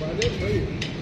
Valeu, valeu.